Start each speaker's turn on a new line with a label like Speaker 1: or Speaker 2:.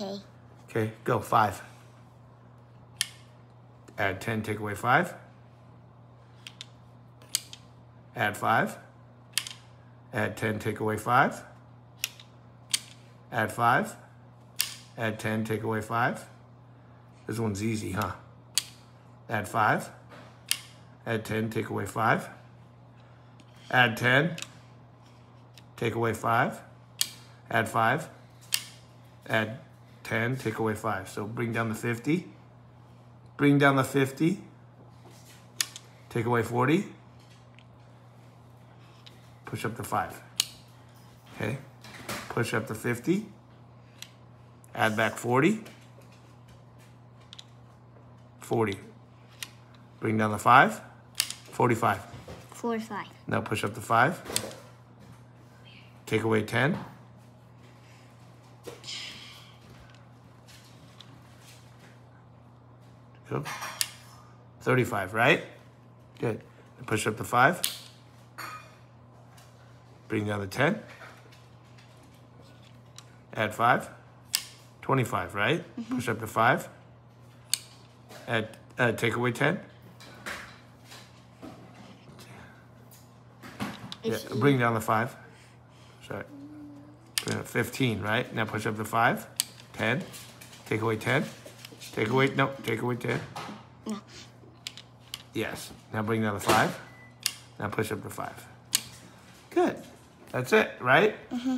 Speaker 1: Okay.
Speaker 2: Okay, go. Five. Add 10, take away five. Add five. Add 10, take away five. Add five. Add 10, take away five. This one's easy, huh? Add five. Add 10, take away five. Add 10. Take away five. Add five. Add 10, take away five. So bring down the 50. Bring down the 50. Take away 40. Push up to five. Okay. Push up to 50. Add back 40. 40. Bring down the five. 45.
Speaker 1: Four, five.
Speaker 2: Now push up to five. Take away 10. Go. 35, right? Good. Push up to five. Bring down the 10. Add five. 25, right? Push up to five. Add, uh, take away 10. Yeah, bring down the five. Sorry. 15, right? Now push up to five. 10. Take away 10. Take away, no, take away 10.
Speaker 1: No.
Speaker 2: Yes. Now bring down the five. Now push up to five. Good. That's it, right? Mm-hmm.